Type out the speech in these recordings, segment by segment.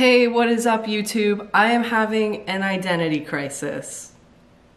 Hey, what is up YouTube? I am having an identity crisis.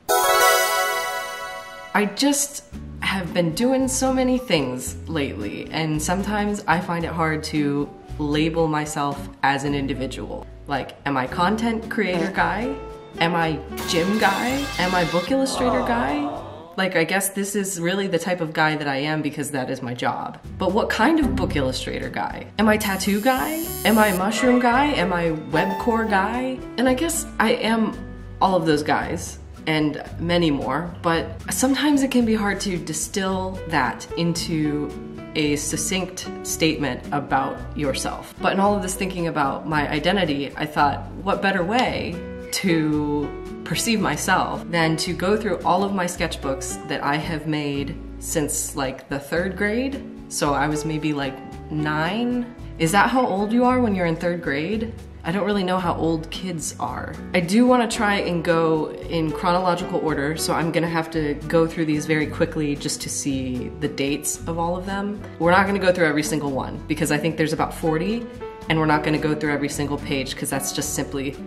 I just have been doing so many things lately, and sometimes I find it hard to label myself as an individual. Like, am I content creator guy? Am I gym guy? Am I book illustrator guy? Like, I guess this is really the type of guy that I am because that is my job. But what kind of book illustrator guy? Am I tattoo guy? Am I mushroom guy? Am I webcore guy? And I guess I am all of those guys and many more, but sometimes it can be hard to distill that into a succinct statement about yourself. But in all of this thinking about my identity, I thought, what better way to perceive myself than to go through all of my sketchbooks that I have made since like the third grade. So I was maybe like nine. Is that how old you are when you're in third grade? I don't really know how old kids are. I do want to try and go in chronological order, so I'm gonna have to go through these very quickly just to see the dates of all of them. We're not gonna go through every single one because I think there's about 40, and we're not gonna go through every single page because that's just simply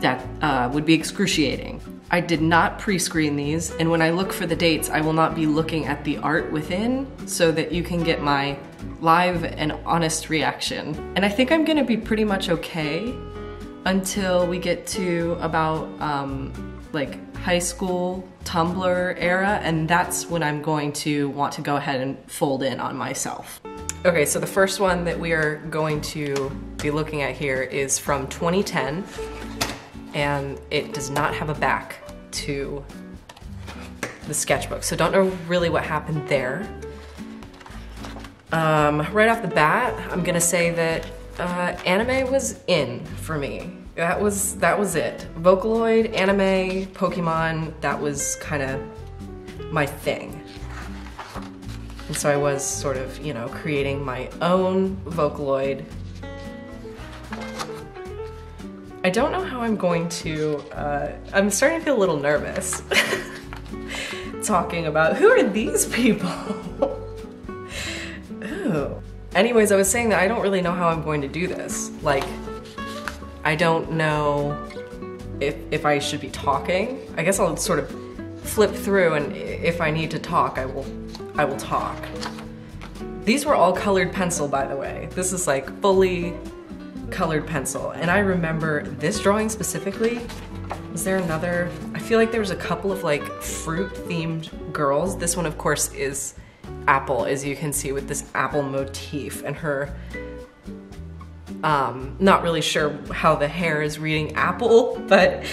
that uh, would be excruciating. I did not pre-screen these, and when I look for the dates, I will not be looking at the art within so that you can get my live and honest reaction. And I think I'm gonna be pretty much okay until we get to about um, like high school Tumblr era, and that's when I'm going to want to go ahead and fold in on myself. Okay, so the first one that we are going to be looking at here is from 2010 and it does not have a back to the sketchbook. So don't know really what happened there. Um, right off the bat, I'm gonna say that uh, anime was in for me. That was that was it. Vocaloid, anime, Pokemon, that was kind of my thing. And so I was sort of, you know, creating my own Vocaloid I don't know how I'm going to, uh, I'm starting to feel a little nervous talking about who are these people? Ooh. Anyways, I was saying that I don't really know how I'm going to do this. Like, I don't know if, if I should be talking. I guess I'll sort of flip through and if I need to talk, I will, I will talk. These were all colored pencil, by the way. This is like fully colored pencil. And I remember this drawing specifically. Was there another? I feel like there was a couple of like fruit themed girls. This one of course is apple as you can see with this apple motif and her um, not really sure how the hair is reading apple, but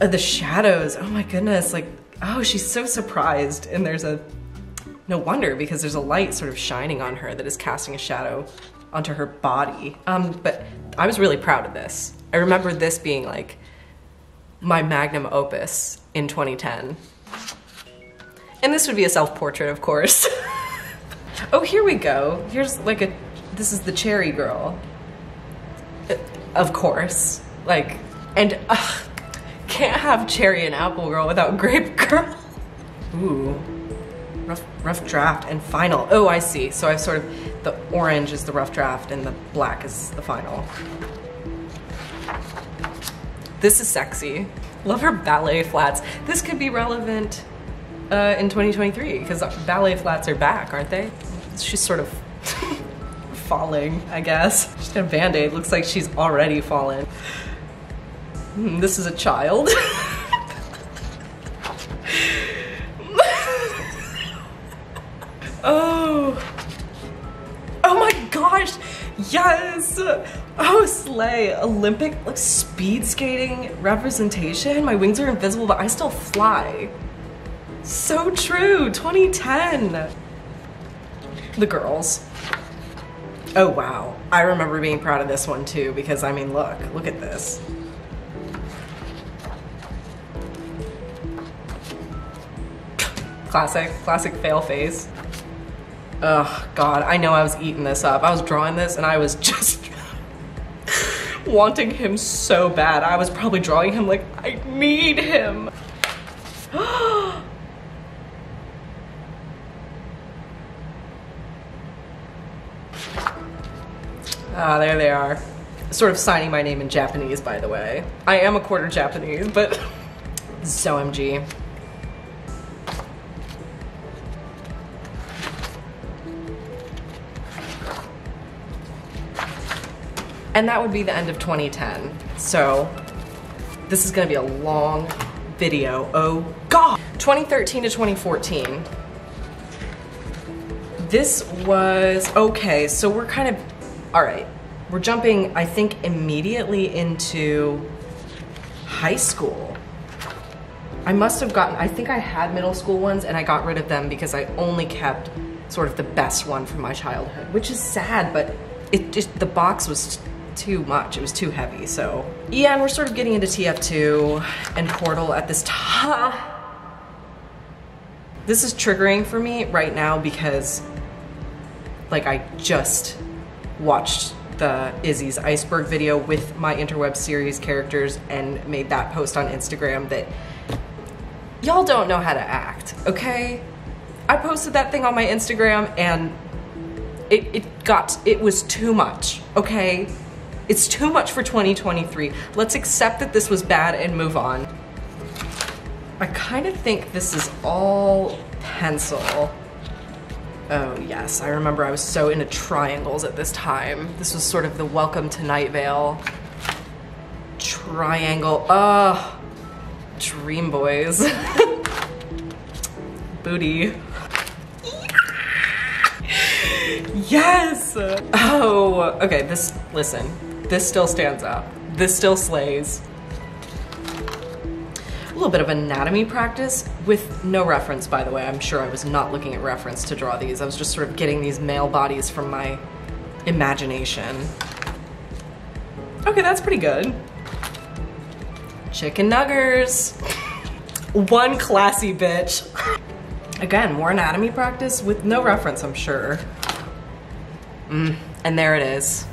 uh, the shadows, oh my goodness, like, oh, she's so surprised. And there's a, no wonder because there's a light sort of shining on her that is casting a shadow onto her body. Um, but I was really proud of this. I remember this being like my magnum opus in 2010. And this would be a self-portrait, of course. oh, here we go. Here's like a, this is the cherry girl. Uh, of course. Like, and can't have cherry and apple girl without grape girl. Ooh rough, rough draft and final. Oh, I see. So I've sort of, the orange is the rough draft and the black is the final. This is sexy. Love her ballet flats. This could be relevant uh, in 2023 because ballet flats are back, aren't they? She's sort of falling, I guess. She's got a band-aid. Looks like she's already fallen. Mm, this is a child. Slay. Olympic, like, speed skating representation. My wings are invisible, but I still fly. So true, 2010. The girls. Oh, wow. I remember being proud of this one too, because I mean, look, look at this. Classic, classic fail face. Oh God, I know I was eating this up. I was drawing this and I was just wanting him so bad. I was probably drawing him like, I need him. ah, there they are. sort of signing my name in Japanese, by the way. I am a quarter Japanese, but so MG. And that would be the end of 2010. So this is gonna be a long video. Oh God! 2013 to 2014. This was, okay, so we're kind of, all right. We're jumping, I think, immediately into high school. I must have gotten, I think I had middle school ones and I got rid of them because I only kept sort of the best one from my childhood, which is sad, but it just, the box was too much. It was too heavy, so. Yeah, and we're sort of getting into TF2 and Portal at this time. This is triggering for me right now because like I just watched the Izzy's iceberg video with my interweb series characters and made that post on Instagram that y'all don't know how to act, okay? I posted that thing on my Instagram and it, it got, it was too much, okay? It's too much for 2023. Let's accept that this was bad and move on. I kind of think this is all pencil. Oh yes, I remember I was so into triangles at this time. This was sort of the welcome to Night Vale. Triangle, oh, Dream Boys. Booty. Yes! Oh, okay, this, listen, this still stands up. This still slays. A little bit of anatomy practice with no reference, by the way. I'm sure I was not looking at reference to draw these. I was just sort of getting these male bodies from my imagination. Okay, that's pretty good. Chicken nuggers. One classy bitch. Again, more anatomy practice with no reference, I'm sure. Mm, and there it is.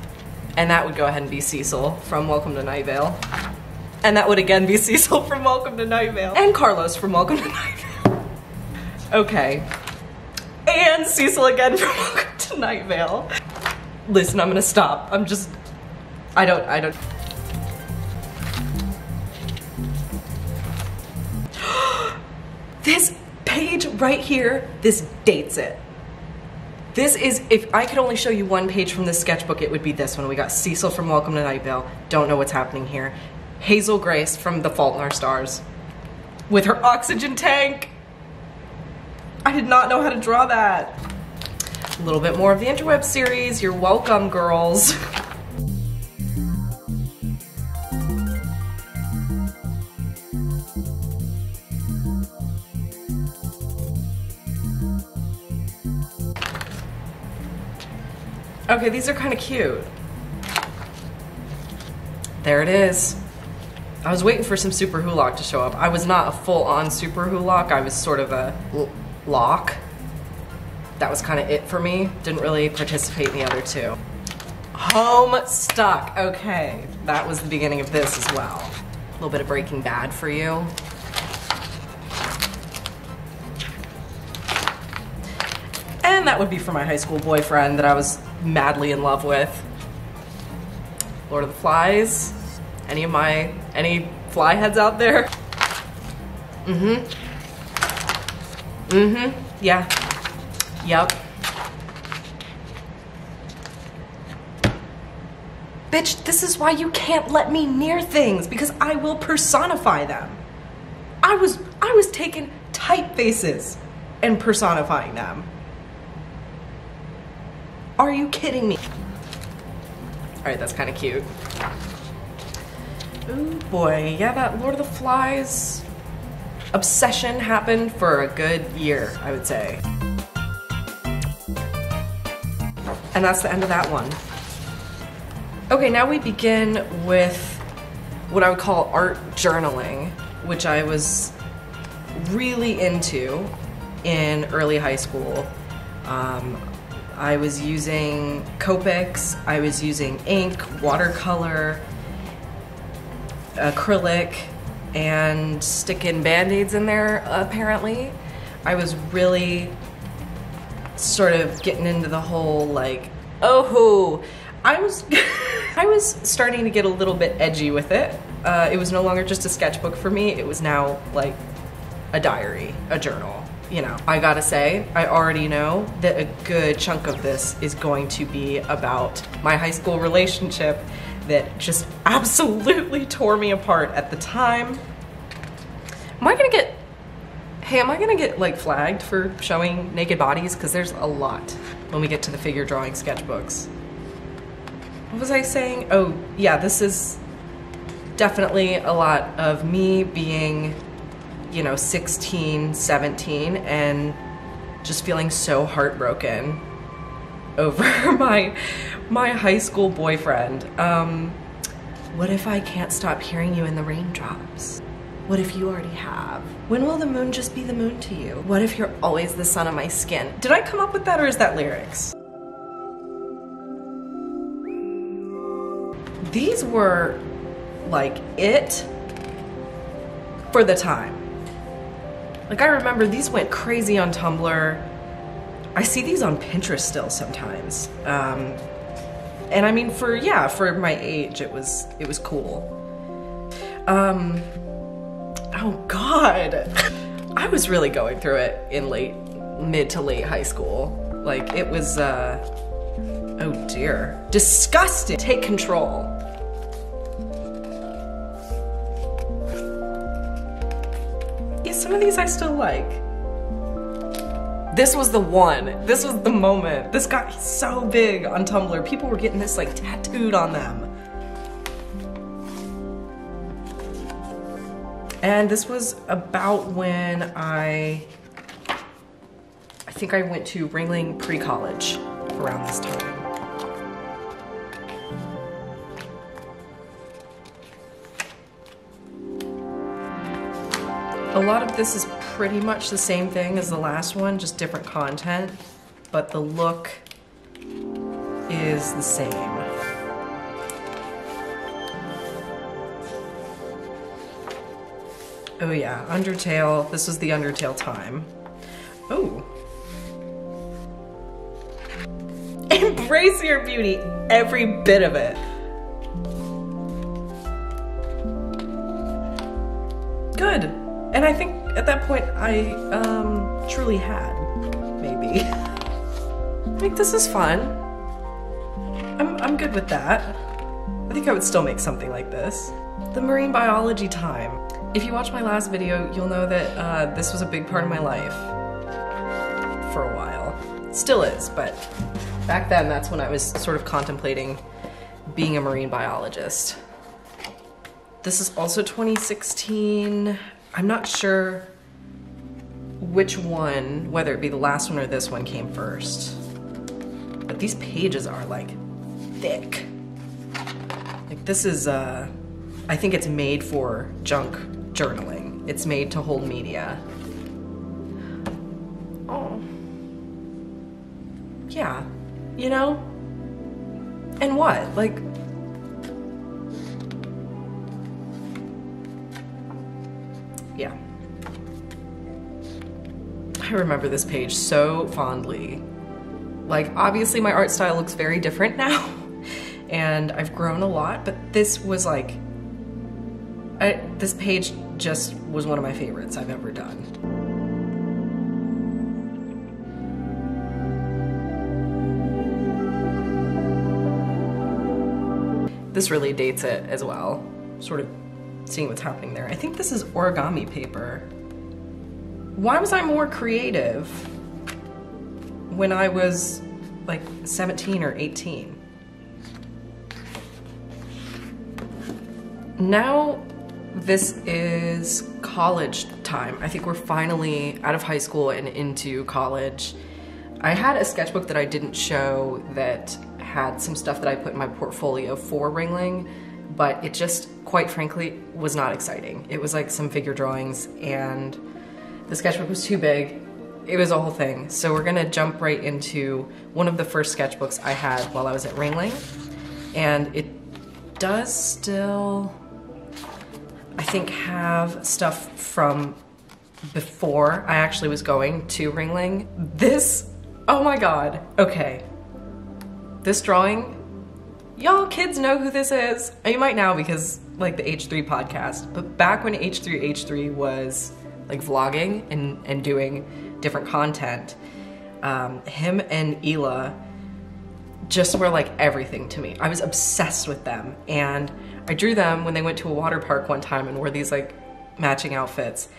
And that would go ahead and be Cecil from Welcome to Night Vale. And that would again be Cecil from Welcome to Night Vale. And Carlos from Welcome to Night Vale. Okay. And Cecil again from Welcome to Night Vale. Listen, I'm gonna stop. I'm just, I don't, I don't. this page right here, this dates it. This is, if I could only show you one page from this sketchbook, it would be this one. We got Cecil from Welcome to Night Vale. Don't know what's happening here. Hazel Grace from The Fault in Our Stars with her oxygen tank. I did not know how to draw that. A little bit more of the interweb series. You're welcome, girls. Okay, these are kind of cute. There it is. I was waiting for some Superwholock to show up. I was not a full-on Superwholock. I was sort of a lock. That was kind of it for me. Didn't really participate in the other two. Home stuck. Okay, that was the beginning of this as well. A little bit of Breaking Bad for you. And that would be for my high school boyfriend that I was madly in love with. Lord of the Flies. Any of my, any fly heads out there? Mm-hmm. Mm-hmm, yeah. Yep. Bitch, this is why you can't let me near things, because I will personify them. I was, I was taking typefaces and personifying them. Are you kidding me? All right, that's kind of cute. Oh boy, yeah, that Lord of the Flies obsession happened for a good year, I would say. And that's the end of that one. Okay, now we begin with what I would call art journaling, which I was really into in early high school. Um, I was using Copics, I was using ink, watercolor, acrylic, and sticking band-aids in there apparently. I was really sort of getting into the whole like, oh, I was, I was starting to get a little bit edgy with it. Uh, it was no longer just a sketchbook for me, it was now like a diary, a journal. You know, I gotta say, I already know that a good chunk of this is going to be about my high school relationship that just absolutely tore me apart at the time. Am I gonna get, hey, am I gonna get like flagged for showing naked bodies? Because there's a lot when we get to the figure drawing sketchbooks. What was I saying? Oh, yeah, this is definitely a lot of me being, you know, 16, 17, and just feeling so heartbroken over my my high school boyfriend. Um, what if I can't stop hearing you in the raindrops? What if you already have? When will the moon just be the moon to you? What if you're always the sun on my skin? Did I come up with that or is that lyrics? These were like it for the time. Like I remember these went crazy on Tumblr. I see these on Pinterest still sometimes. Um, and I mean for yeah, for my age it was it was cool. Um oh god. I was really going through it in late mid to late high school. Like it was uh oh dear. Disgusting. Take control. Some of these I still like. This was the one. This was the moment. This got so big on Tumblr. People were getting this like tattooed on them. And this was about when I, I think I went to Ringling pre-college around this time. A lot of this is pretty much the same thing as the last one, just different content, but the look is the same. Oh yeah, Undertale. This was the Undertale time. Oh. Embrace your beauty, every bit of it. Good. And I think at that point I um, truly had, maybe. like, this is fun. I'm, I'm good with that. I think I would still make something like this. The marine biology time. If you watch my last video, you'll know that uh, this was a big part of my life for a while. Still is, but back then that's when I was sort of contemplating being a marine biologist. This is also 2016. I'm not sure which one, whether it be the last one or this one, came first. But these pages are like thick. Like this is, uh, I think it's made for junk journaling. It's made to hold media. Oh. Yeah, you know? And what? Like, I remember this page so fondly. Like, obviously my art style looks very different now, and I've grown a lot, but this was like, I, this page just was one of my favorites I've ever done. This really dates it as well, sort of seeing what's happening there. I think this is origami paper. Why was I more creative when I was like 17 or 18? Now this is college time. I think we're finally out of high school and into college. I had a sketchbook that I didn't show that had some stuff that I put in my portfolio for Ringling, but it just, quite frankly, was not exciting. It was like some figure drawings and the sketchbook was too big. It was a whole thing. So we're gonna jump right into one of the first sketchbooks I had while I was at Ringling. And it does still, I think, have stuff from before I actually was going to Ringling. This, oh my God, okay. This drawing y'all kids know who this is. You might now because like the H3 podcast, but back when H3H3 was like vlogging and, and doing different content, um, him and Hila just were like everything to me. I was obsessed with them. And I drew them when they went to a water park one time and wore these like matching outfits.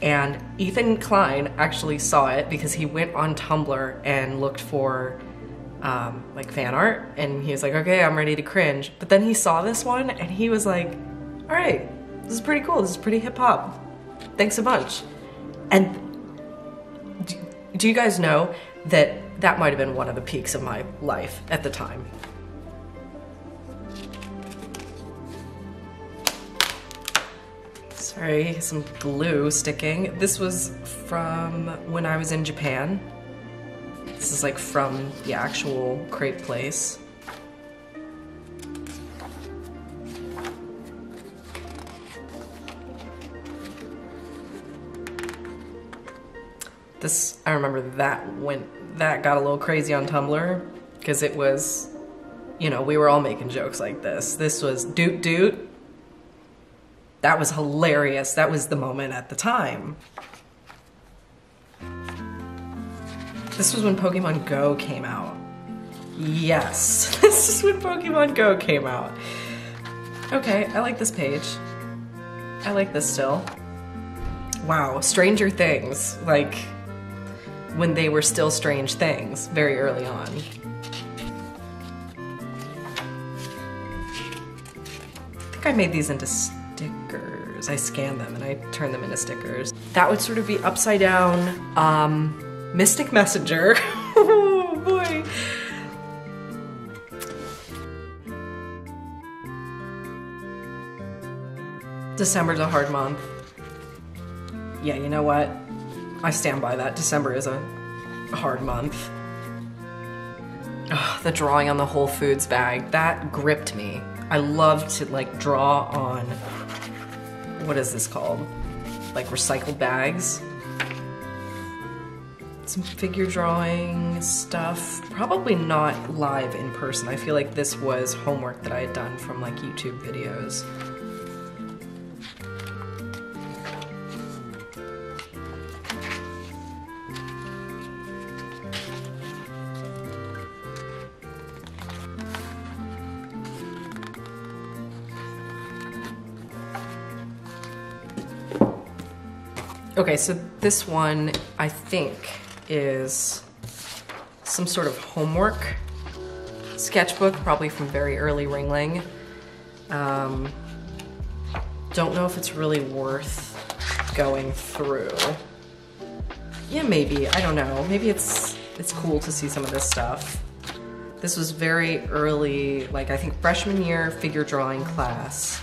And Ethan Klein actually saw it because he went on Tumblr and looked for um, like fan art and he was like, okay, I'm ready to cringe. But then he saw this one and he was like, all right, this is pretty cool. This is pretty hip hop. Thanks a bunch. And do, do you guys know that that might have been one of the peaks of my life at the time? Sorry, some glue sticking. This was from when I was in Japan. This is like from the actual crepe place. This, I remember that went, that got a little crazy on Tumblr because it was, you know, we were all making jokes like this. This was doot doot. That was hilarious. That was the moment at the time. This was when Pokemon Go came out. Yes, this is when Pokemon Go came out. Okay, I like this page. I like this still. Wow, Stranger Things, like when they were still strange things very early on. I think I made these into stickers. I scanned them and I turned them into stickers. That would sort of be upside down. Um, Mystic Messenger. oh boy. December's a hard month. Yeah, you know what? I stand by that. December is a hard month. Ugh, the drawing on the Whole Foods bag, that gripped me. I love to like draw on, what is this called? Like recycled bags some figure drawing stuff. Probably not live in person. I feel like this was homework that I had done from like YouTube videos. Okay, so this one, I think, is some sort of homework sketchbook, probably from very early Ringling. Um, don't know if it's really worth going through. Yeah, maybe, I don't know. Maybe it's, it's cool to see some of this stuff. This was very early, like I think freshman year figure drawing class.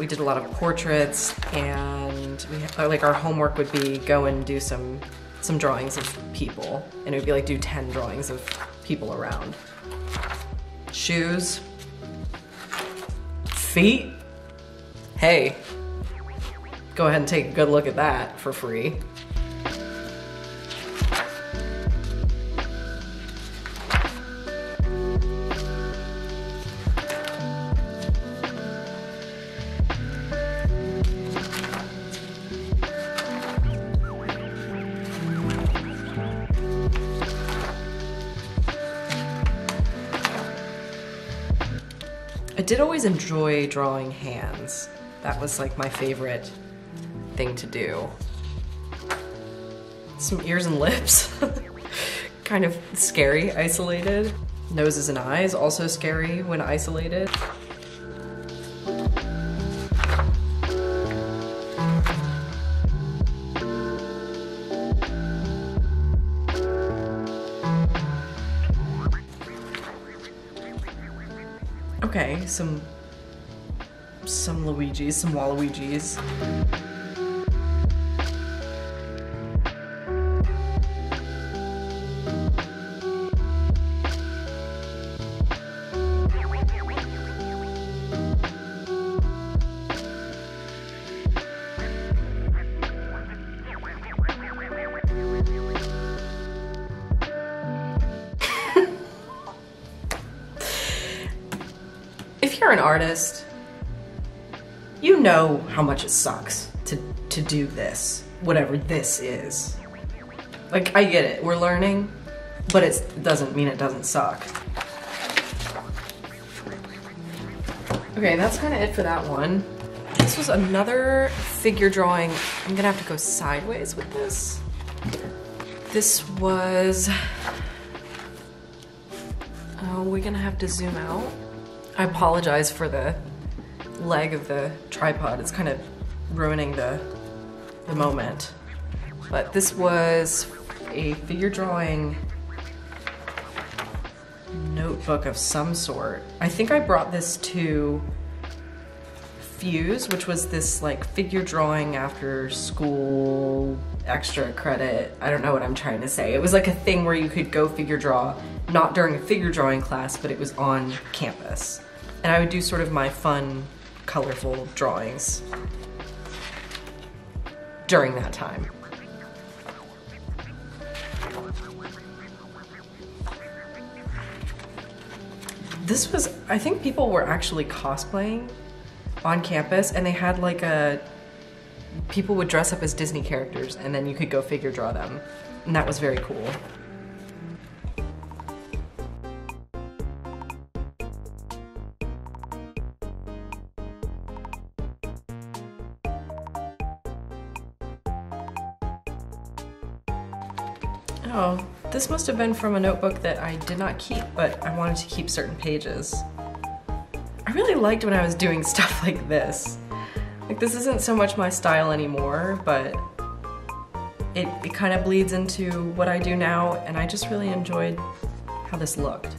Uh, we did a lot of portraits and we, like our homework would be go and do some some drawings of people, and it would be like do 10 drawings of people around. Shoes. Feet. Hey, go ahead and take a good look at that for free. Did always enjoy drawing hands. That was like my favorite thing to do. Some ears and lips. kind of scary, isolated. Noses and eyes, also scary when isolated. Some some Luigi's, some Waluigi's. It sucks to, to do this, whatever this is. Like, I get it, we're learning, but it doesn't mean it doesn't suck. Okay, that's kind of it for that one. This was another figure drawing. I'm gonna have to go sideways with this. This was, oh, we're gonna have to zoom out. I apologize for the leg of the tripod. It's kind of ruining the, the moment. But this was a figure drawing notebook of some sort. I think I brought this to Fuse, which was this like figure drawing after school extra credit. I don't know what I'm trying to say. It was like a thing where you could go figure draw, not during a figure drawing class, but it was on campus. And I would do sort of my fun, colorful drawings during that time. This was, I think people were actually cosplaying on campus and they had like a, people would dress up as Disney characters and then you could go figure draw them. And that was very cool. This must have been from a notebook that I did not keep, but I wanted to keep certain pages. I really liked when I was doing stuff like this. Like this isn't so much my style anymore, but it, it kind of bleeds into what I do now, and I just really enjoyed how this looked.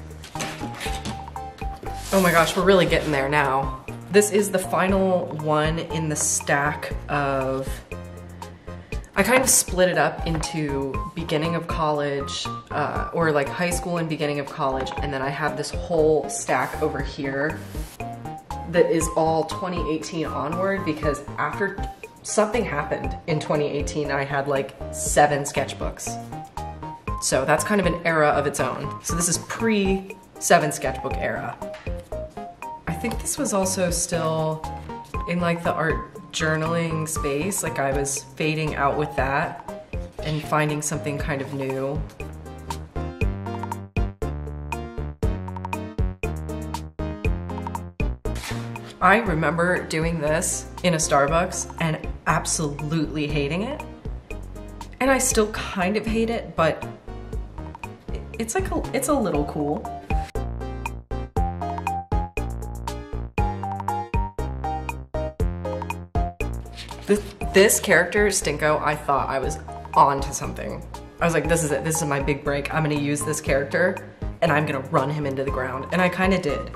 Oh my gosh, we're really getting there now. This is the final one in the stack of I kind of split it up into beginning of college, uh, or like high school and beginning of college, and then I have this whole stack over here that is all 2018 onward because after something happened in 2018, I had like seven sketchbooks. So that's kind of an era of its own. So this is pre seven sketchbook era. I think this was also still in like the art journaling space. Like I was fading out with that and finding something kind of new. I remember doing this in a Starbucks and absolutely hating it. And I still kind of hate it, but it's like a, it's a little cool. This, this character, Stinko, I thought I was onto something. I was like, this is it, this is my big break. I'm gonna use this character and I'm gonna run him into the ground. And I kinda did.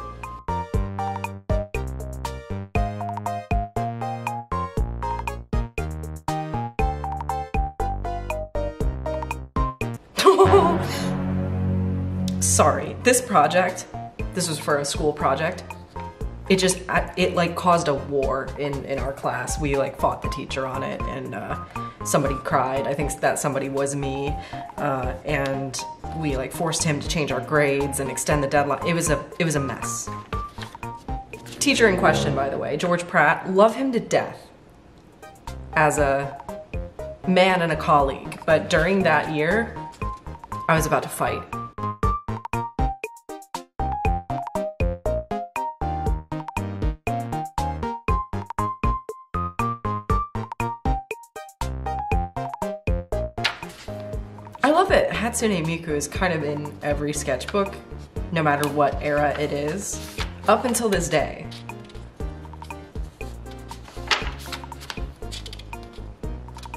Sorry, this project, this was for a school project, it just it like caused a war in in our class. We like fought the teacher on it and uh, somebody cried. I think that somebody was me. Uh, and we like forced him to change our grades and extend the deadline. It was a it was a mess. Teacher in question by the way george pratt love him to death as a man and a colleague. But during that year i was about to fight Hatsune Miku is kind of in every sketchbook, no matter what era it is, up until this day.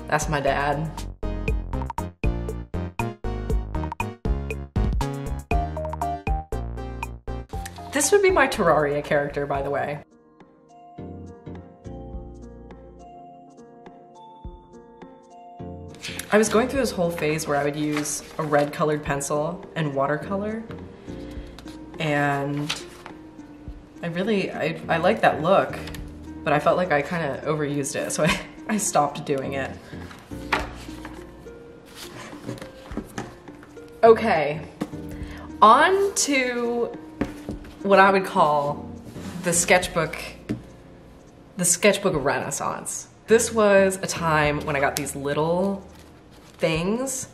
That's my dad. This would be my Terraria character, by the way. I was going through this whole phase where I would use a red colored pencil and watercolor. And I really, I, I like that look, but I felt like I kind of overused it, so I, I stopped doing it. Okay, on to what I would call the sketchbook, the sketchbook renaissance. This was a time when I got these little things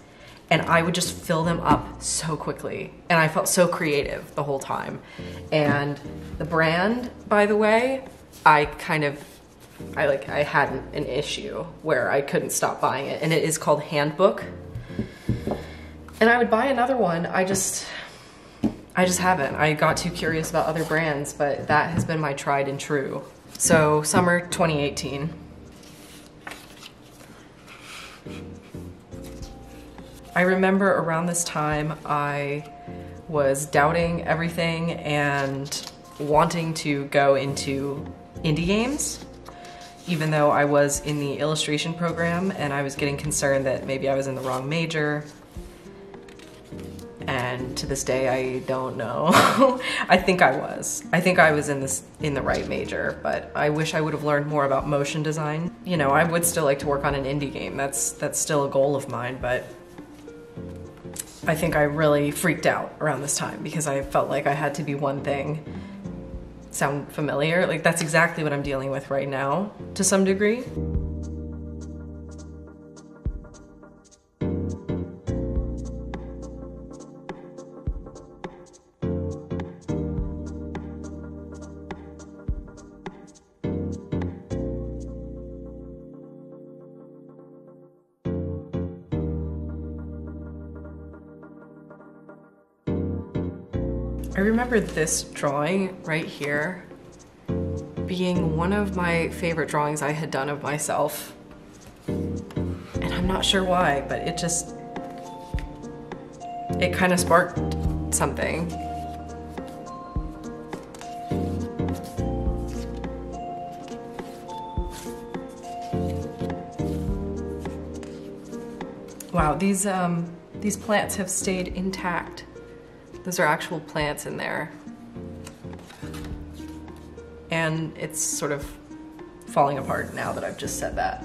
and I would just fill them up so quickly. And I felt so creative the whole time. And the brand, by the way, I kind of I like I had an issue where I couldn't stop buying it and it is called Handbook. And I would buy another one. I just I just haven't. I got too curious about other brands, but that has been my tried and true. So, summer 2018. I remember around this time I was doubting everything and wanting to go into indie games, even though I was in the illustration program and I was getting concerned that maybe I was in the wrong major. And to this day, I don't know. I think I was. I think I was in this in the right major, but I wish I would have learned more about motion design. You know, I would still like to work on an indie game. That's that's still a goal of mine, but I think I really freaked out around this time because I felt like I had to be one thing. Sound familiar? Like that's exactly what I'm dealing with right now to some degree. Remember this drawing right here being one of my favorite drawings I had done of myself. And I'm not sure why, but it just, it kind of sparked something. Wow, these um, these plants have stayed intact. Those are actual plants in there. And it's sort of falling apart now that I've just said that.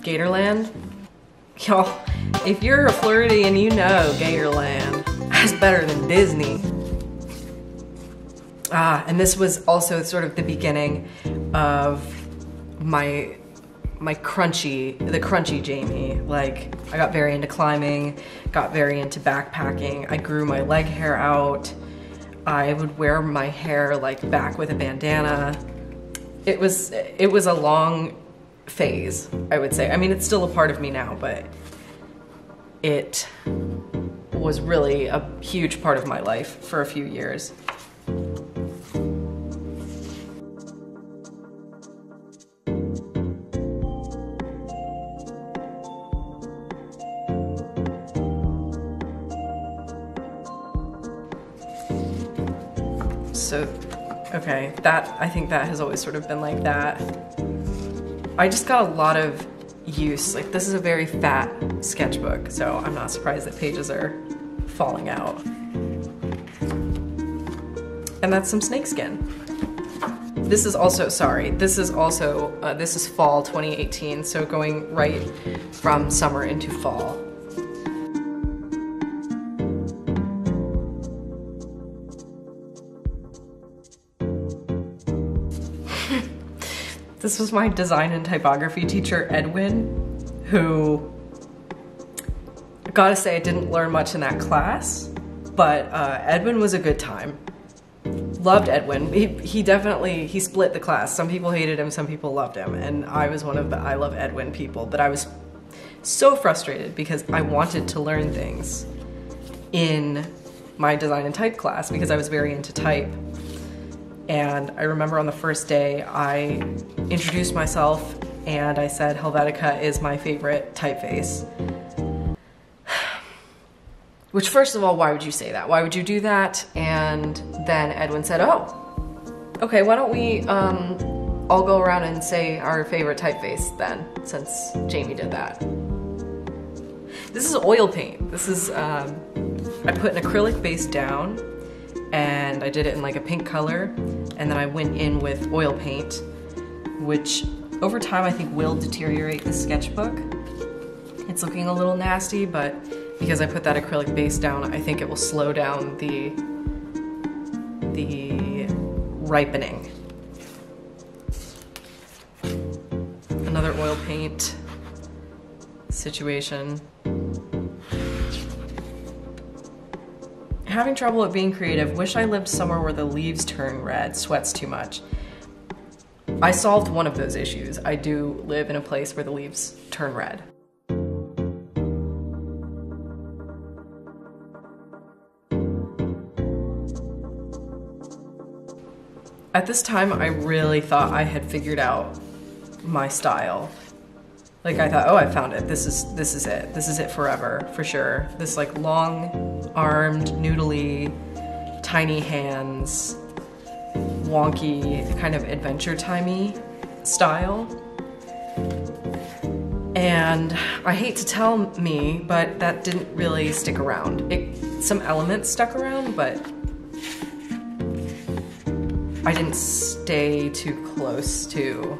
Gatorland? Y'all, if you're a Floridian, and you know Gatorland. That's better than Disney. Ah, and this was also sort of the beginning of my my crunchy, the crunchy Jamie. Like, I got very into climbing, got very into backpacking. I grew my leg hair out. I would wear my hair like back with a bandana. It was, it was a long phase, I would say. I mean, it's still a part of me now, but it was really a huge part of my life for a few years. Okay that i think that has always sort of been like that. I just got a lot of use like this is a very fat sketchbook so i'm not surprised that pages are falling out. And that's some snakeskin this is also sorry this is also uh, this is fall 2018 so going right from summer into fall This was my design and typography teacher, Edwin, who, gotta say, I didn't learn much in that class, but uh, Edwin was a good time. Loved Edwin. He, he definitely, he split the class. Some people hated him, some people loved him, and I was one of the I love Edwin people, but I was so frustrated because I wanted to learn things in my design and type class because I was very into type. And I remember on the first day, I introduced myself and I said Helvetica is my favorite typeface. Which, first of all, why would you say that? Why would you do that? And then Edwin said, Oh, okay, why don't we um, all go around and say our favorite typeface then, since Jamie did that. This is oil paint. This is, um, I put an acrylic base down and I did it in like a pink color and then I went in with oil paint which over time I think will deteriorate the sketchbook. It's looking a little nasty but because I put that acrylic base down, I think it will slow down the, the ripening. Another oil paint situation. Having trouble with being creative. Wish I lived somewhere where the leaves turn red, sweats too much. I solved one of those issues. I do live in a place where the leaves turn red. At this time, I really thought I had figured out my style. Like I thought, oh, I found it. This is this is it. This is it forever, for sure. This like long-armed, noodly, tiny hands, wonky, kind of adventure timey style. And I hate to tell me, but that didn't really stick around. It, some elements stuck around, but I didn't stay too close to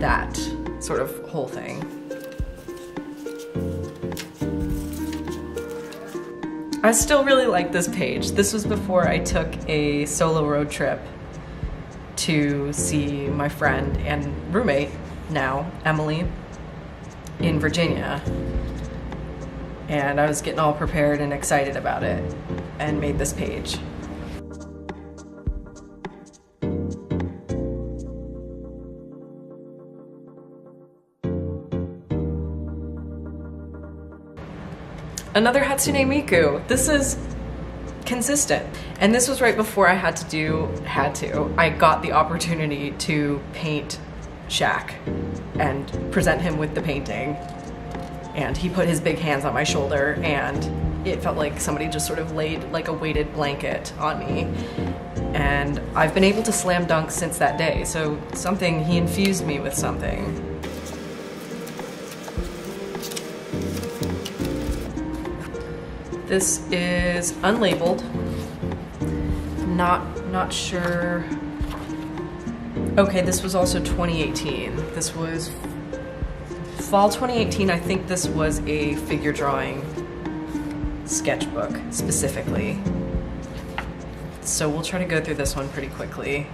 that sort of whole thing. I still really like this page. This was before I took a solo road trip to see my friend and roommate now, Emily, in Virginia. And I was getting all prepared and excited about it and made this page. Another Hatsune Miku. This is consistent. And this was right before I had to do, had to, I got the opportunity to paint Shaq and present him with the painting. And he put his big hands on my shoulder and it felt like somebody just sort of laid like a weighted blanket on me. And I've been able to slam dunk since that day. So something, he infused me with something. This is unlabeled. Not not sure. Okay, this was also 2018. This was fall 2018. I think this was a figure drawing sketchbook specifically. So we'll try to go through this one pretty quickly.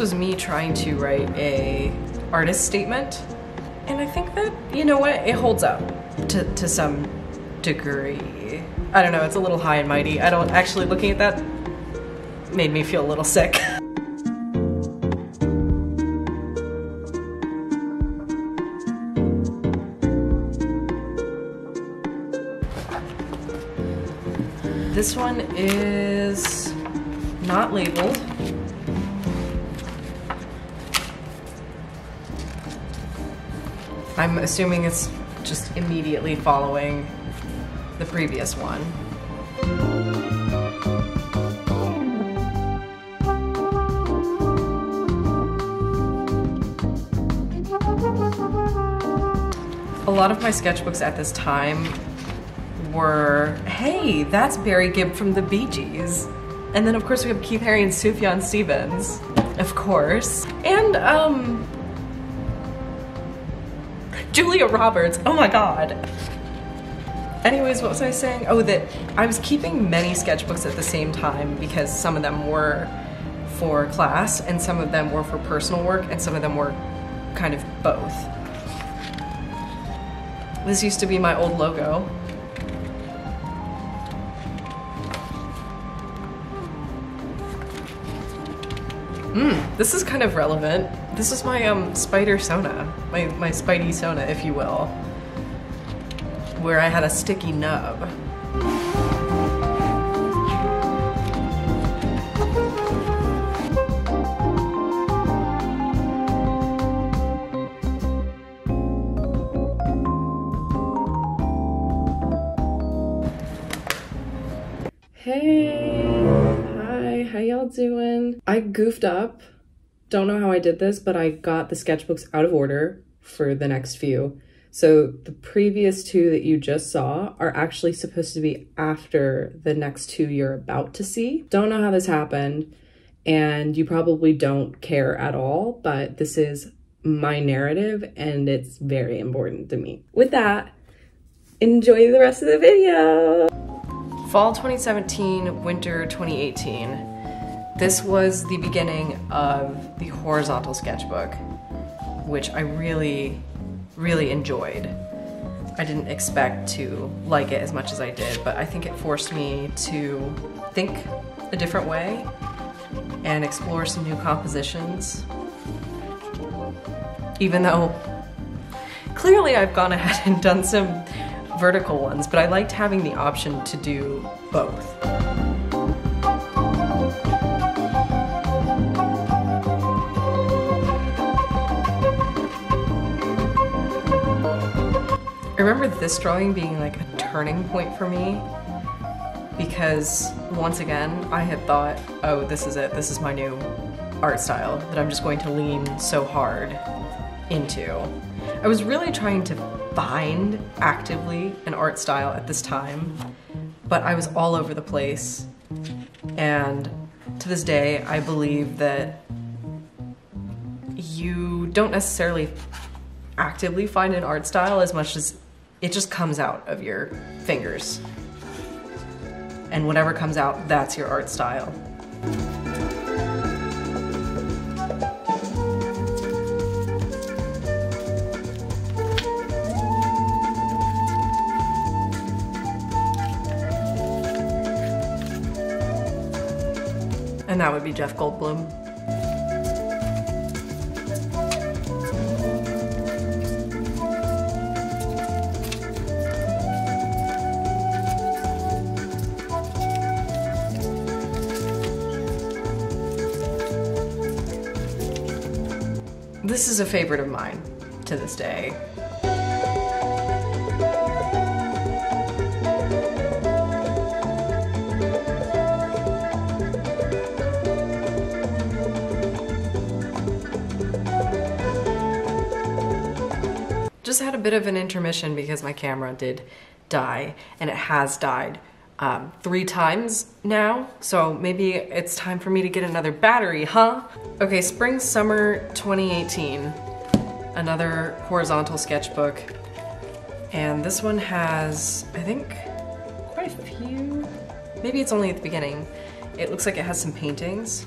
Was me trying to write a artist statement. And I think that, you know what, it holds up to, to some degree. I don't know, it's a little high and mighty. I don't actually, looking at that made me feel a little sick. This one is not labeled. I'm assuming it's just immediately following the previous one. A lot of my sketchbooks at this time were, hey, that's Barry Gibb from the Bee Gees. And then of course we have Keith Harry and Sufjan Stevens, of course. And um, Julia Roberts, oh my god. Anyways, what was I saying? Oh, that I was keeping many sketchbooks at the same time because some of them were for class and some of them were for personal work and some of them were kind of both. This used to be my old logo. This is kind of relevant. This is my um, spider sona, my, my spidey sona, if you will, where I had a sticky nub. Hey, hi, how y'all doing? I goofed up don't know how I did this, but I got the sketchbooks out of order for the next few. So the previous two that you just saw are actually supposed to be after the next two you're about to see. Don't know how this happened, and you probably don't care at all, but this is my narrative and it's very important to me. With that, enjoy the rest of the video. Fall 2017, winter 2018. This was the beginning of the horizontal sketchbook, which I really really enjoyed. I didn't expect to like it as much as I did, but I think it forced me to think a different way and explore some new compositions. Even though clearly I've gone ahead and done some vertical ones, but I liked having the option to do both. I remember this drawing being like a turning point for me because once again, I had thought, oh, this is it, this is my new art style that I'm just going to lean so hard into. I was really trying to find actively an art style at this time, but I was all over the place. And to this day, I believe that you don't necessarily actively find an art style as much as it just comes out of your fingers. And whatever comes out, that's your art style. And that would be Jeff Goldblum. This is a favorite of mine to this day. Just had a bit of an intermission because my camera did die, and it has died um, three times now, so maybe it's time for me to get another battery, huh? Okay, spring, summer 2018, another horizontal sketchbook. And this one has, I think, quite a few, maybe it's only at the beginning. It looks like it has some paintings.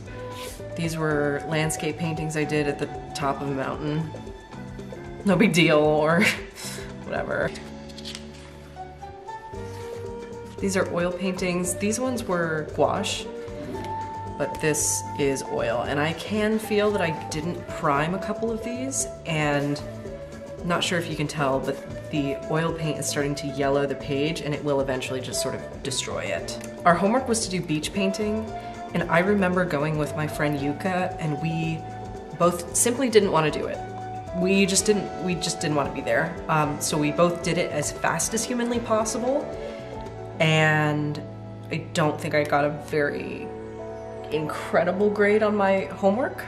These were landscape paintings I did at the top of a mountain. No big deal, or whatever. These are oil paintings. These ones were gouache, but this is oil. And I can feel that I didn't prime a couple of these, and not sure if you can tell, but the oil paint is starting to yellow the page and it will eventually just sort of destroy it. Our homework was to do beach painting, and I remember going with my friend Yuka, and we both simply didn't want to do it we just didn't we just didn't want to be there um, so we both did it as fast as humanly possible and I don't think I got a very incredible grade on my homework.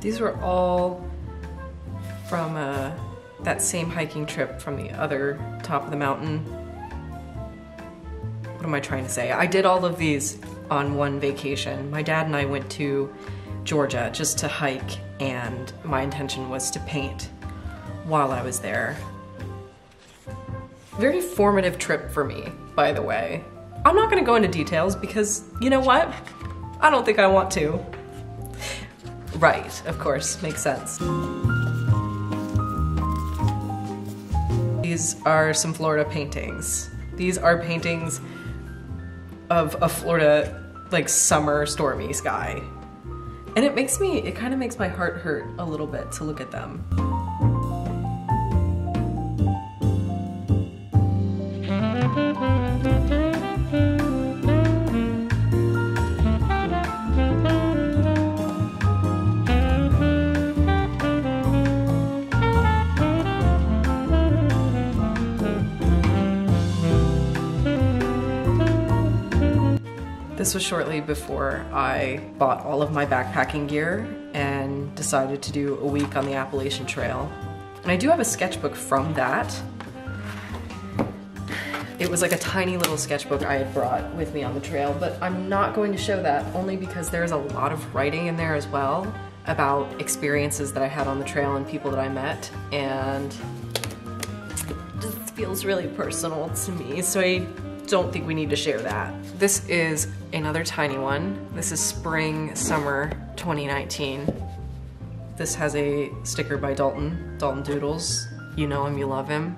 These were all from uh, that same hiking trip from the other top of the mountain. What am I trying to say? I did all of these on one vacation. My dad and I went to Georgia just to hike and my intention was to paint while I was there. Very formative trip for me, by the way. I'm not gonna go into details because you know what? I don't think I want to. Right, of course, makes sense. These are some Florida paintings. These are paintings of a Florida, like, summer stormy sky. And it makes me, it kind of makes my heart hurt a little bit to look at them. This was shortly before I bought all of my backpacking gear and decided to do a week on the Appalachian Trail. And I do have a sketchbook from that. It was like a tiny little sketchbook I had brought with me on the trail, but I'm not going to show that only because there's a lot of writing in there as well about experiences that I had on the trail and people that I met, and it just feels really personal to me, so I don't think we need to share that. This is another tiny one. This is spring, summer 2019. This has a sticker by Dalton, Dalton Doodles. You know him, you love him.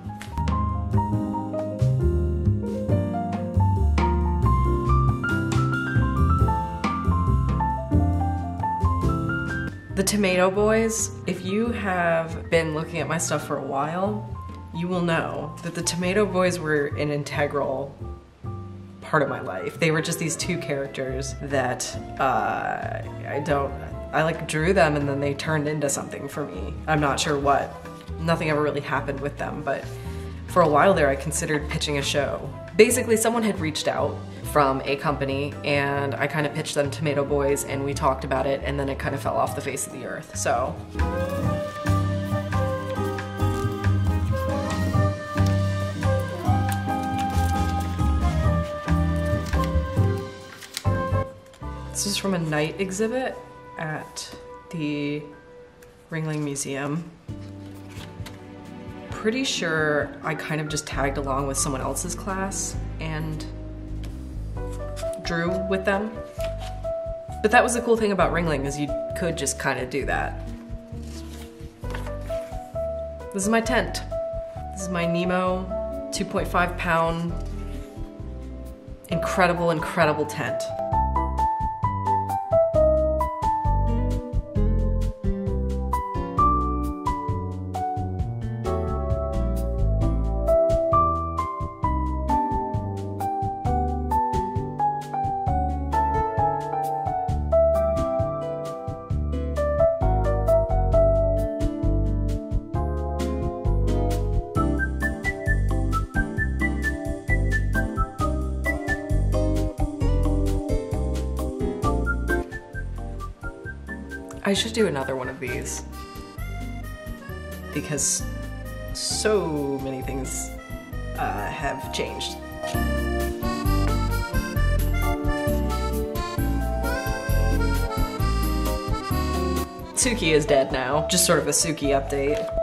The Tomato Boys, if you have been looking at my stuff for a while, you will know that the Tomato Boys were an integral part of my life. They were just these two characters that uh, I don't, I like drew them and then they turned into something for me. I'm not sure what. Nothing ever really happened with them, but for a while there I considered pitching a show. Basically someone had reached out from a company and I kind of pitched them Tomato Boys and we talked about it and then it kind of fell off the face of the earth. So. This is from a night exhibit at the Ringling Museum. Pretty sure I kind of just tagged along with someone else's class and drew with them. But that was the cool thing about Ringling is you could just kind of do that. This is my tent. This is my Nemo 2.5 pound incredible, incredible tent. I should do another one of these because so many things uh, have changed. Suki is dead now. Just sort of a Suki update.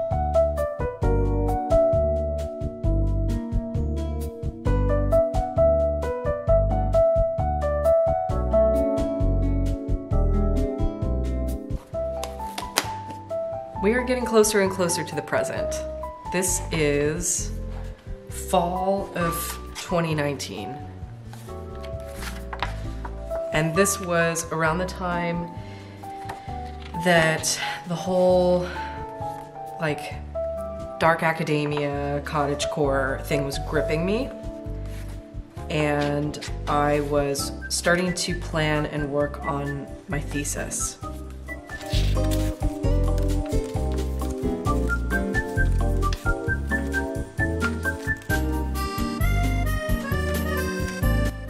Closer and closer to the present. This is fall of 2019. And this was around the time that the whole like dark academia, cottage core thing was gripping me. And I was starting to plan and work on my thesis.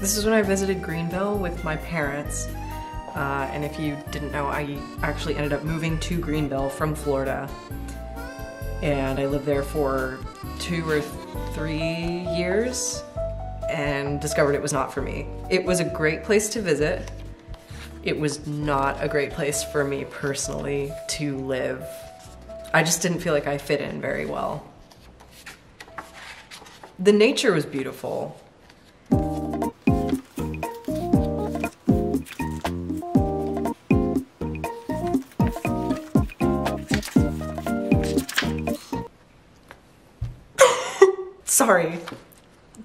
This is when I visited Greenville with my parents. Uh, and if you didn't know, I actually ended up moving to Greenville from Florida. And I lived there for two or three years and discovered it was not for me. It was a great place to visit. It was not a great place for me personally to live. I just didn't feel like I fit in very well. The nature was beautiful. Sorry.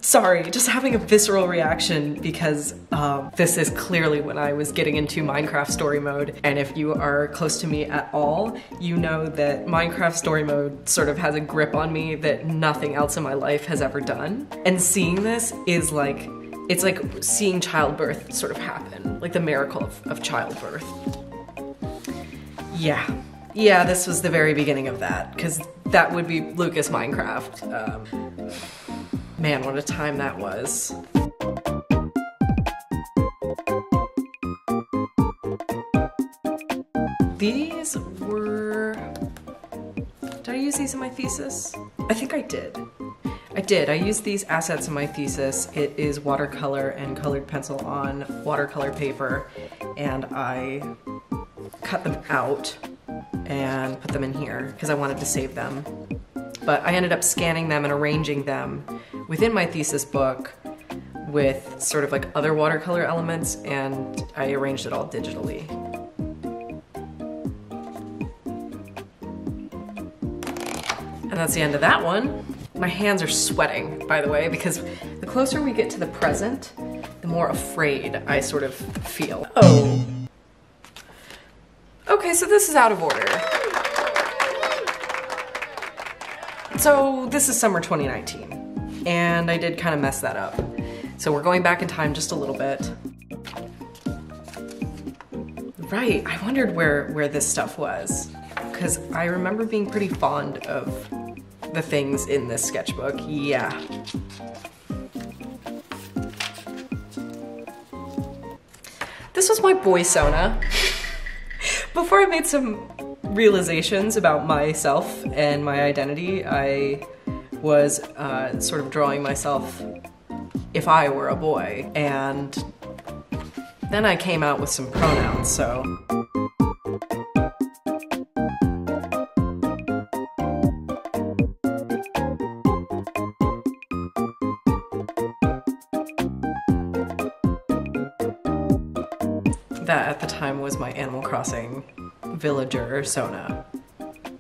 Sorry, just having a visceral reaction because um, this is clearly when I was getting into Minecraft story mode. And if you are close to me at all, you know that Minecraft story mode sort of has a grip on me that nothing else in my life has ever done. And seeing this is like, it's like seeing childbirth sort of happen, like the miracle of, of childbirth. Yeah. Yeah, this was the very beginning of that, because that would be Lukas Minecraft. Um, Man, what a time that was. These were, did I use these in my thesis? I think I did. I did, I used these assets in my thesis. It is watercolor and colored pencil on watercolor paper and I cut them out and put them in here because I wanted to save them but I ended up scanning them and arranging them within my thesis book with sort of like other watercolor elements and I arranged it all digitally. And that's the end of that one. My hands are sweating, by the way, because the closer we get to the present, the more afraid I sort of feel. Oh. Okay, so this is out of order. So this is summer 2019, and I did kind of mess that up. So we're going back in time just a little bit. Right, I wondered where, where this stuff was, because I remember being pretty fond of the things in this sketchbook, yeah. This was my boy Sona. Before I made some realizations about myself and my identity, I was uh, sort of drawing myself if I were a boy. And then I came out with some pronouns, so. That at the time was my Animal Crossing villager Sona.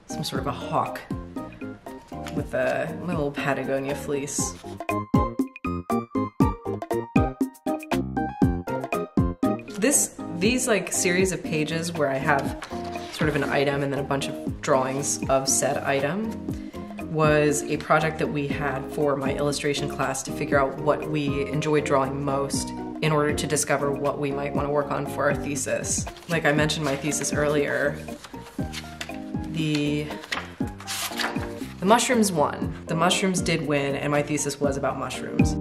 Some sort of a hawk with a little Patagonia fleece. This, these like series of pages where I have sort of an item and then a bunch of drawings of said item was a project that we had for my illustration class to figure out what we enjoyed drawing most in order to discover what we might want to work on for our thesis. Like I mentioned my thesis earlier, the the mushrooms won. The mushrooms did win and my thesis was about mushrooms.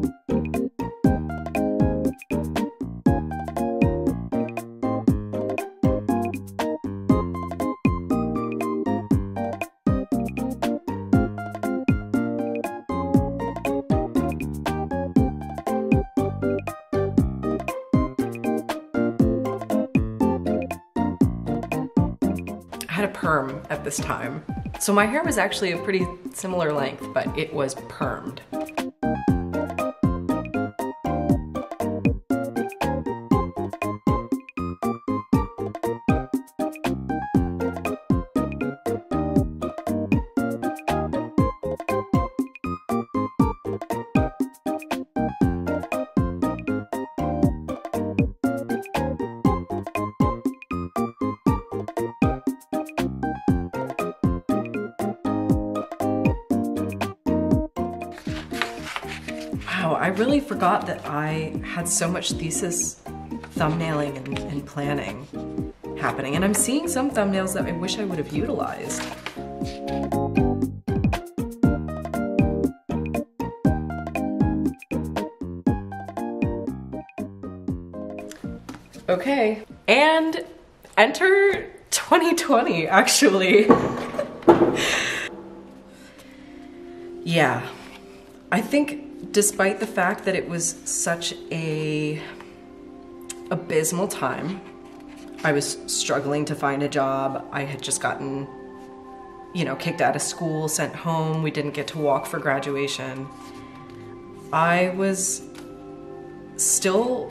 Perm at this time. So my hair was actually a pretty similar length, but it was permed. Forgot that I had so much thesis thumbnailing and, and planning happening. And I'm seeing some thumbnails that I wish I would have utilized. Okay, and enter 2020, actually. yeah, I think despite the fact that it was such a abysmal time, I was struggling to find a job. I had just gotten, you know, kicked out of school, sent home. We didn't get to walk for graduation. I was still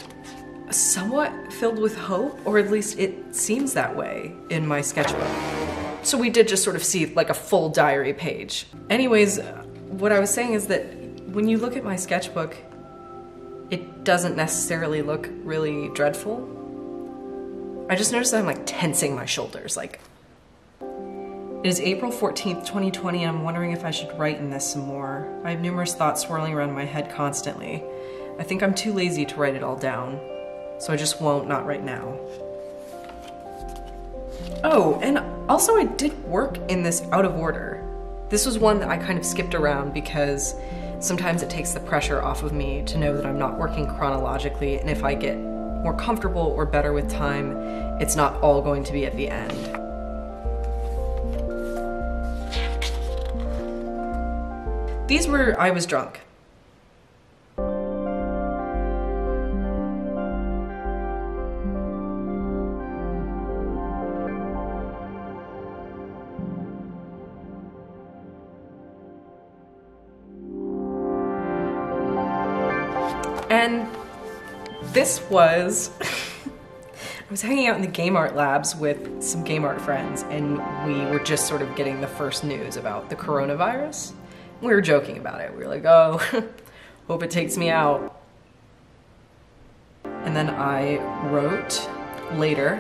somewhat filled with hope, or at least it seems that way in my sketchbook. So we did just sort of see like a full diary page. Anyways, what I was saying is that when you look at my sketchbook, it doesn't necessarily look really dreadful. I just noticed that I'm like tensing my shoulders, like. It is April 14th, 2020, and I'm wondering if I should write in this some more. I have numerous thoughts swirling around my head constantly. I think I'm too lazy to write it all down, so I just won't, not right now. Oh, and also I did work in this out of order. This was one that I kind of skipped around because Sometimes it takes the pressure off of me to know that I'm not working chronologically, and if I get more comfortable or better with time, it's not all going to be at the end. These were I was drunk. This was I was hanging out in the game art labs with some game art friends and we were just sort of getting the first news about the coronavirus. We were joking about it. We were like, oh, hope it takes me out. And then I wrote later,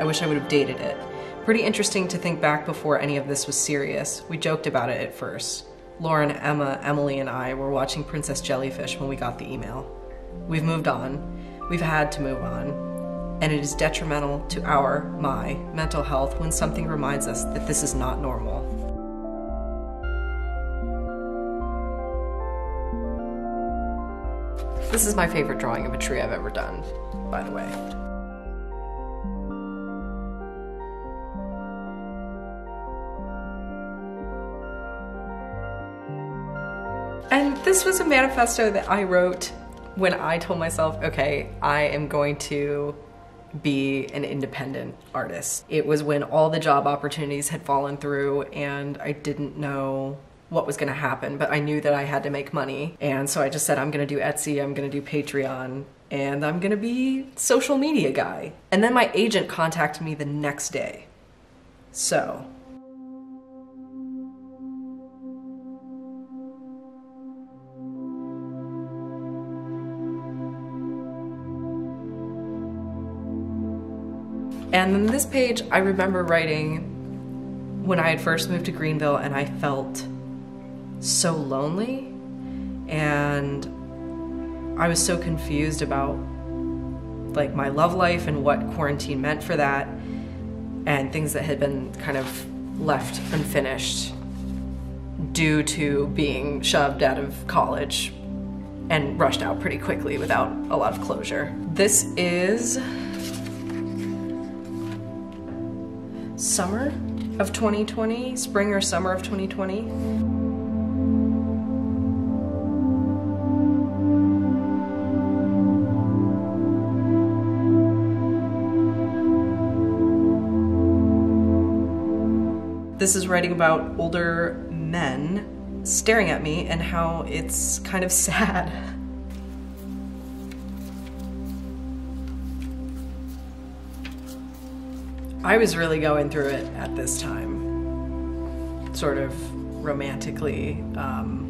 I wish I would have dated it. Pretty interesting to think back before any of this was serious. We joked about it at first. Lauren, Emma, Emily, and I were watching Princess Jellyfish when we got the email. We've moved on. We've had to move on and it is detrimental to our, my, mental health when something reminds us that this is not normal. This is my favorite drawing of a tree I've ever done, by the way. And this was a manifesto that I wrote when I told myself, okay, I am going to be an independent artist. It was when all the job opportunities had fallen through and I didn't know what was going to happen, but I knew that I had to make money. And so I just said, I'm going to do Etsy, I'm going to do Patreon, and I'm going to be social media guy. And then my agent contacted me the next day. So And then this page, I remember writing when I had first moved to Greenville and I felt so lonely and I was so confused about like my love life and what quarantine meant for that and things that had been kind of left unfinished due to being shoved out of college and rushed out pretty quickly without a lot of closure. This is summer of 2020, spring or summer of 2020. This is writing about older men staring at me and how it's kind of sad. I was really going through it at this time, sort of romantically. Um,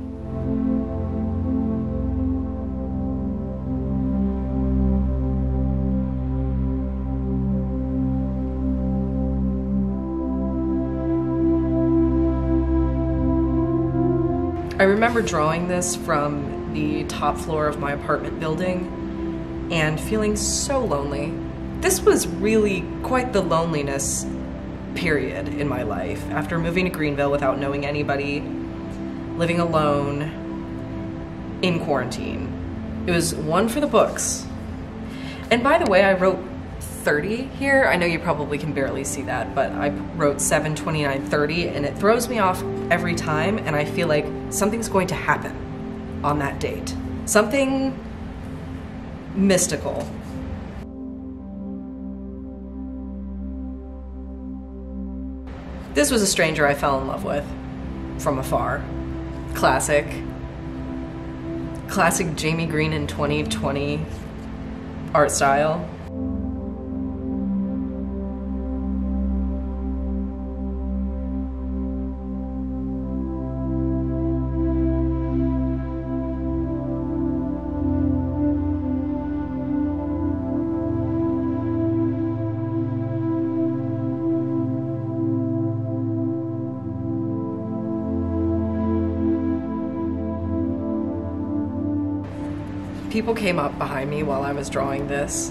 I remember drawing this from the top floor of my apartment building and feeling so lonely this was really quite the loneliness period in my life. After moving to Greenville without knowing anybody, living alone, in quarantine. It was one for the books. And by the way, I wrote 30 here. I know you probably can barely see that, but I wrote 7, 29, 30, and it throws me off every time, and I feel like something's going to happen on that date. Something mystical This was a stranger I fell in love with from afar. Classic. Classic Jamie Green in 2020 art style. People came up behind me while I was drawing this,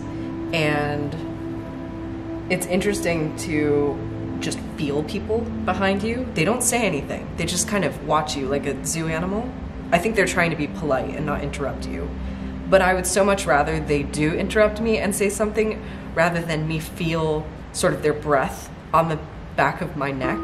and it's interesting to just feel people behind you. They don't say anything, they just kind of watch you like a zoo animal. I think they're trying to be polite and not interrupt you. But I would so much rather they do interrupt me and say something rather than me feel sort of their breath on the back of my neck.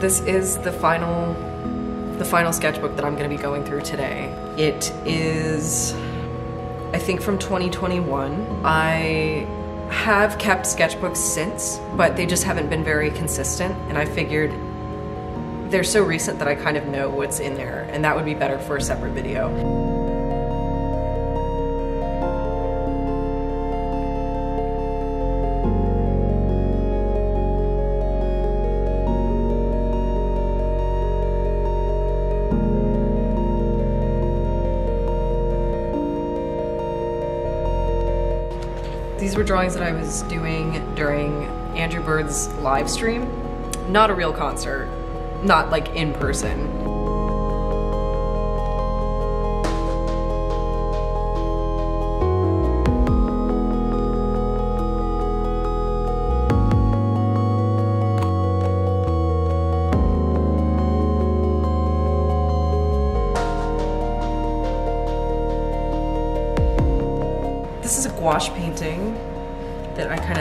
This is the final the final sketchbook that I'm going to be going through today. It is I think from 2021. I have kept sketchbooks since, but they just haven't been very consistent and I figured they're so recent that I kind of know what's in there and that would be better for a separate video. Drawings that I was doing during Andrew Bird's live stream. Not a real concert, not like in person.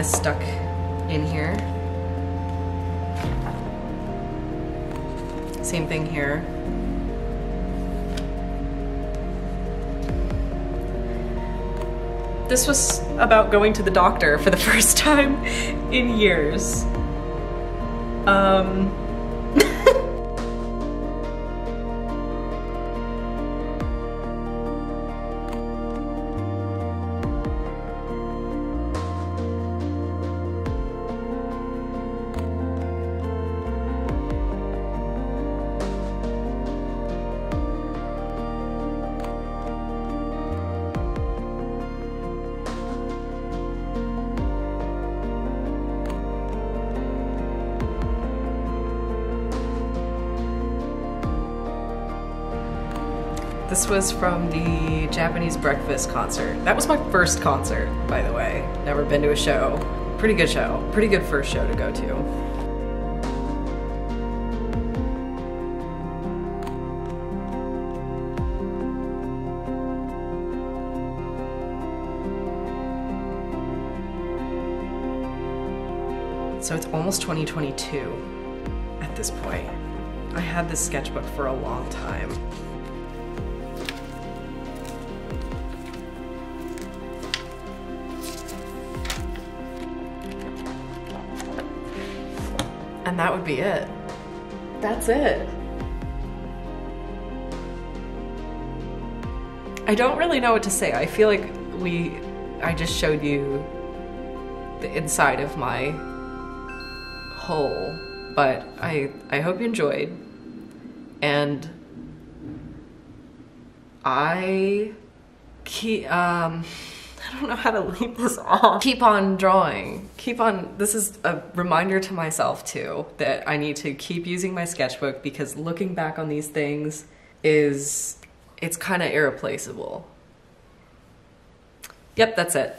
Stuck in here. Same thing here. This was about going to the doctor for the first time in years. Um, This was from the Japanese Breakfast concert. That was my first concert, by the way. Never been to a show. Pretty good show. Pretty good first show to go to. So it's almost 2022 at this point. I had this sketchbook for a long time. And that would be it. That's it. I don't really know what to say. I feel like we, I just showed you the inside of my hole, but I, I hope you enjoyed. And I keep, um, Don't know how to leave this off. Keep on drawing. Keep on, this is a reminder to myself too, that I need to keep using my sketchbook because looking back on these things is, it's kind of irreplaceable. Yep, that's it.